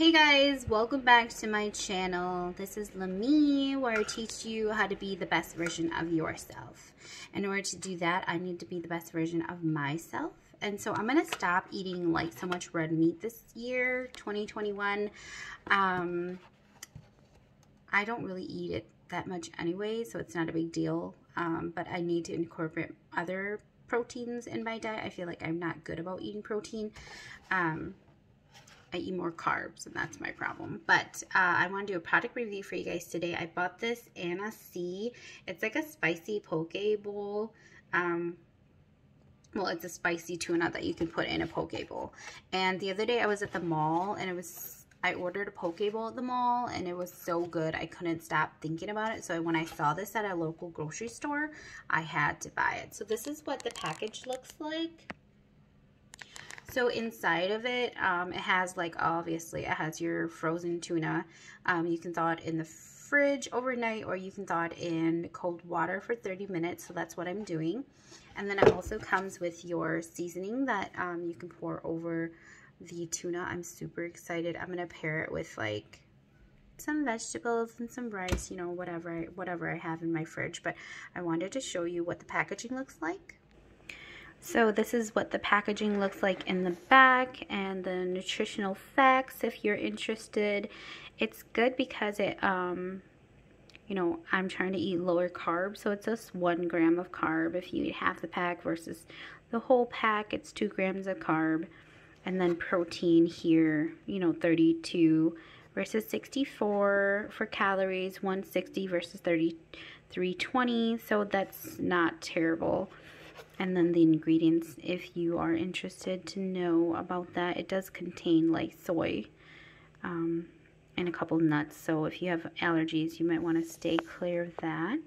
Hey guys, welcome back to my channel. This is Lamee, where I teach you how to be the best version of yourself. In order to do that, I need to be the best version of myself. And so I'm going to stop eating like so much red meat this year, 2021. Um, I don't really eat it that much anyway, so it's not a big deal. Um, but I need to incorporate other proteins in my diet. I feel like I'm not good about eating protein. Um, I eat more carbs and that's my problem. But uh, I want to do a product review for you guys today. I bought this AnnaSea. It's like a spicy poke bowl. Um, well, it's a spicy tuna that you can put in a poke bowl. And the other day I was at the mall and it was I ordered a poke bowl at the mall and it was so good I couldn't stop thinking about it. So when I saw this at a local grocery store, I had to buy it. So this is what the package looks like. So inside of it, um, it has like, obviously, it has your frozen tuna. Um, you can thaw it in the fridge overnight or you can thaw it in cold water for 30 minutes. So that's what I'm doing. And then it also comes with your seasoning that um, you can pour over the tuna. I'm super excited. I'm going to pair it with like some vegetables and some rice, you know, whatever, whatever I have in my fridge. But I wanted to show you what the packaging looks like. So this is what the packaging looks like in the back and the nutritional facts if you're interested. It's good because it, um, you know, I'm trying to eat lower carbs, so it's just one gram of carb. If you eat half the pack versus the whole pack, it's two grams of carb. And then protein here, you know, 32 versus 64 for calories, 160 versus 3320. So that's not terrible and then the ingredients if you are interested to know about that it does contain like soy um, and a couple nuts. So if you have allergies you might want to stay clear of that.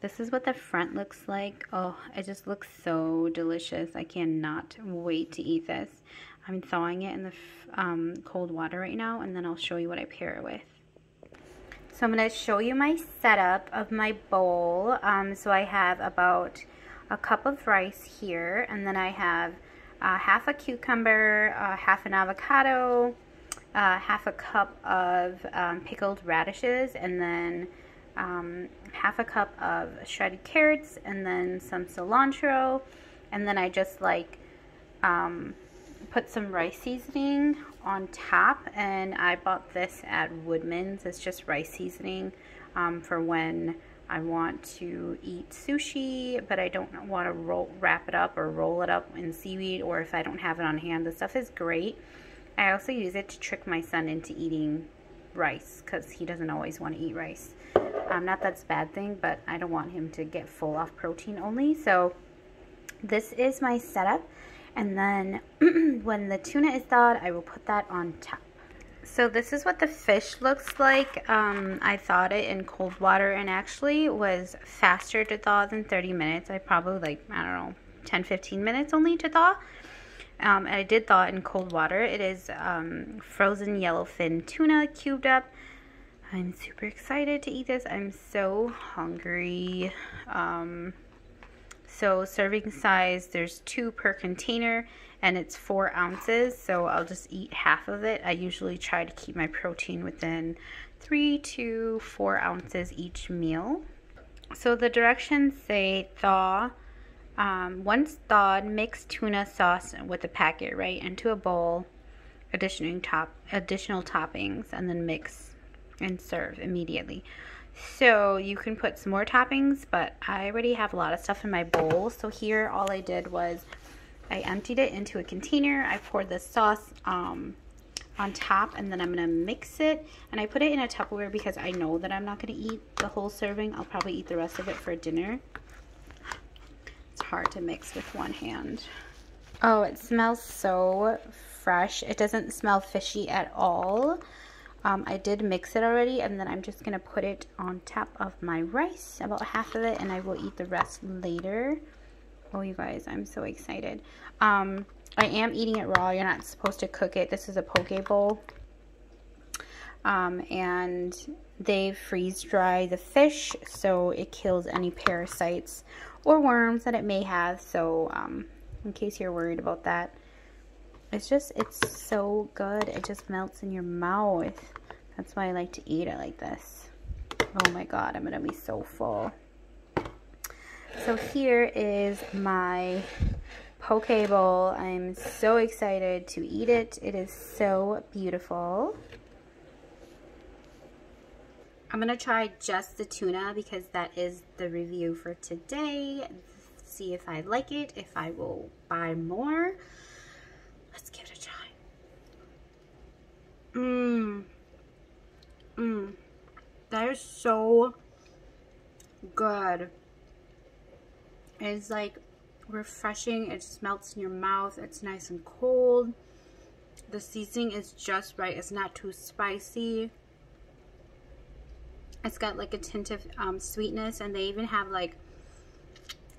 This is what the front looks like. Oh it just looks so delicious. I cannot wait to eat this. I'm thawing it in the um, cold water right now and then I'll show you what I pair it with. So I'm going to show you my setup of my bowl. Um, so I have about a cup of rice here, and then I have uh, half a cucumber, uh, half an avocado, uh, half a cup of um, pickled radishes, and then um, half a cup of shredded carrots, and then some cilantro, and then I just like um, put some rice seasoning on top, and I bought this at Woodman's. It's just rice seasoning um, for when I want to eat sushi, but I don't want to roll, wrap it up or roll it up in seaweed, or if I don't have it on hand. The stuff is great. I also use it to trick my son into eating rice because he doesn't always want to eat rice. Um, not that's a bad thing, but I don't want him to get full off protein only. So this is my setup. And then when the tuna is thawed, I will put that on top. So this is what the fish looks like. Um, I thawed it in cold water and actually was faster to thaw than 30 minutes. I probably like, I don't know, 10, 15 minutes only to thaw. Um, I did thaw it in cold water. It is um, frozen yellowfin tuna cubed up. I'm super excited to eat this. I'm so hungry. Um, so serving size, there's two per container and it's four ounces. So I'll just eat half of it. I usually try to keep my protein within three to four ounces each meal. So the directions say thaw. Um, once thawed, mix tuna sauce with a packet right into a bowl, additional top additional toppings, and then mix and serve immediately. So you can put some more toppings, but I already have a lot of stuff in my bowl. So here all I did was I emptied it into a container. I poured the sauce um, on top and then I'm going to mix it. And I put it in a Tupperware because I know that I'm not going to eat the whole serving. I'll probably eat the rest of it for dinner. It's hard to mix with one hand. Oh, it smells so fresh. It doesn't smell fishy at all. Um, I did mix it already and then I'm just going to put it on top of my rice, about half of it, and I will eat the rest later. Oh, you guys, I'm so excited. Um, I am eating it raw. You're not supposed to cook it. This is a poke bowl. Um, and they freeze dry the fish so it kills any parasites or worms that it may have. So um, in case you're worried about that. It's just, it's so good. It just melts in your mouth. That's why I like to eat it like this. Oh my God, I'm gonna be so full. So here is my poke bowl. I'm so excited to eat it. It is so beautiful. I'm to try just the tuna because that is the review for today. See if I like it, if I will buy more. Let's give it a try. Mmm. Mmm. That is so good. It's like refreshing. It just melts in your mouth. It's nice and cold. The seasoning is just right. It's not too spicy. It's got like a tint of um, sweetness and they even have like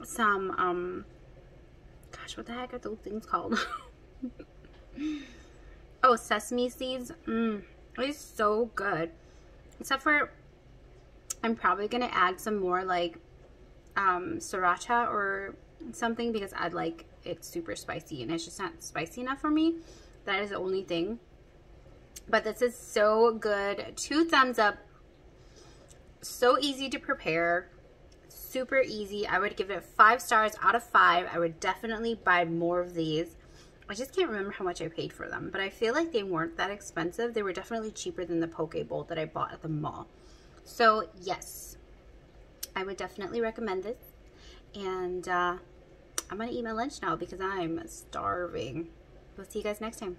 some, um, gosh, what the heck are those things called? oh, sesame seeds. Mmm, it is so good. Except for, I'm probably going to add some more like um, sriracha or something because I'd like it super spicy and it's just not spicy enough for me. That is the only thing. But this is so good. Two thumbs up so easy to prepare. Super easy. I would give it five stars out of five. I would definitely buy more of these. I just can't remember how much I paid for them, but I feel like they weren't that expensive. They were definitely cheaper than the poke bowl that I bought at the mall. So yes, I would definitely recommend this. And uh, I'm going to eat my lunch now because I'm starving. We'll see you guys next time.